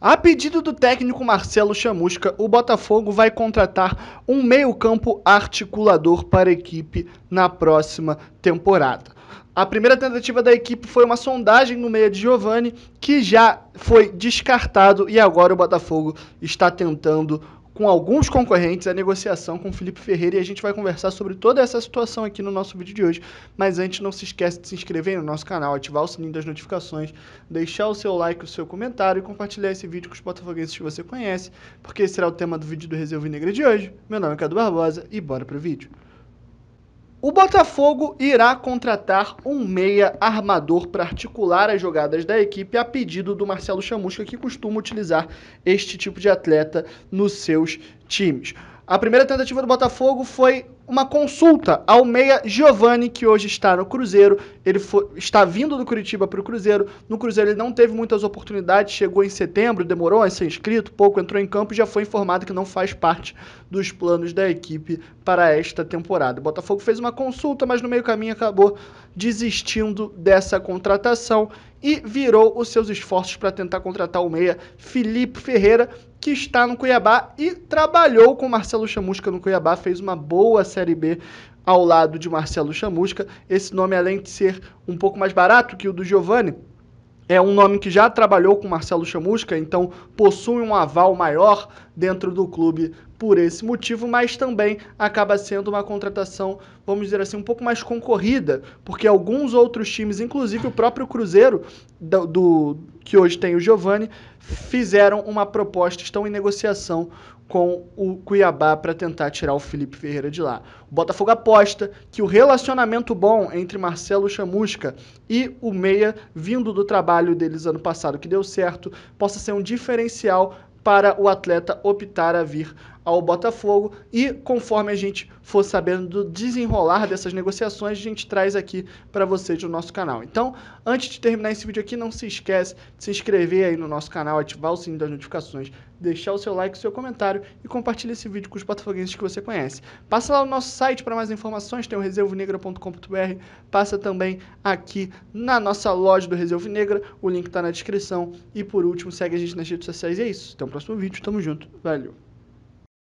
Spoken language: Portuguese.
A pedido do técnico Marcelo Chamusca, o Botafogo vai contratar um meio-campo articulador para a equipe na próxima temporada. A primeira tentativa da equipe foi uma sondagem no meio de Giovani, que já foi descartado e agora o Botafogo está tentando com alguns concorrentes a negociação com o Felipe Ferreira e a gente vai conversar sobre toda essa situação aqui no nosso vídeo de hoje. Mas antes, não se esqueça de se inscrever no nosso canal, ativar o sininho das notificações, deixar o seu like, o seu comentário e compartilhar esse vídeo com os botafoguenses que você conhece, porque esse será o tema do vídeo do Reserva Negra de hoje. Meu nome é Cadu Barbosa e bora pro vídeo. O Botafogo irá contratar um meia armador para articular as jogadas da equipe a pedido do Marcelo Chamusca, que costuma utilizar este tipo de atleta nos seus times. A primeira tentativa do Botafogo foi uma consulta ao meia Giovani, que hoje está no Cruzeiro. Ele foi, está vindo do Curitiba para o Cruzeiro. No Cruzeiro ele não teve muitas oportunidades, chegou em setembro, demorou a ser inscrito, pouco entrou em campo e já foi informado que não faz parte dos planos da equipe para esta temporada. O Botafogo fez uma consulta, mas no meio caminho acabou desistindo dessa contratação e virou os seus esforços para tentar contratar o meia Felipe Ferreira, que está no Cuiabá e trabalhou com Marcelo Chamusca no Cuiabá, fez uma boa Série B ao lado de Marcelo Chamusca. Esse nome, além de ser um pouco mais barato que o do Giovani, é um nome que já trabalhou com Marcelo Chamusca, então possui um aval maior dentro do clube por esse motivo, mas também acaba sendo uma contratação, vamos dizer assim, um pouco mais concorrida, porque alguns outros times, inclusive o próprio Cruzeiro, do, do que hoje tem o Giovani, fizeram uma proposta, estão em negociação com o Cuiabá para tentar tirar o Felipe Ferreira de lá. O Botafogo aposta que o relacionamento bom entre Marcelo Chamusca e o Meia, vindo do trabalho deles ano passado que deu certo, possa ser um diferencial para o atleta optar a vir ao Botafogo e conforme a gente for sabendo do desenrolar dessas negociações, a gente traz aqui para vocês no nosso canal. Então, antes de terminar esse vídeo aqui, não se esquece de se inscrever aí no nosso canal, ativar o sininho das notificações, deixar o seu like, o seu comentário e compartilhar esse vídeo com os botafoguenses que você conhece. Passa lá no nosso site para mais informações, tem o reservonegra.com.br, passa também aqui na nossa loja do Reserva Negra, o link está na descrição e por último, segue a gente nas redes sociais e é isso. Até o próximo vídeo, tamo junto, valeu!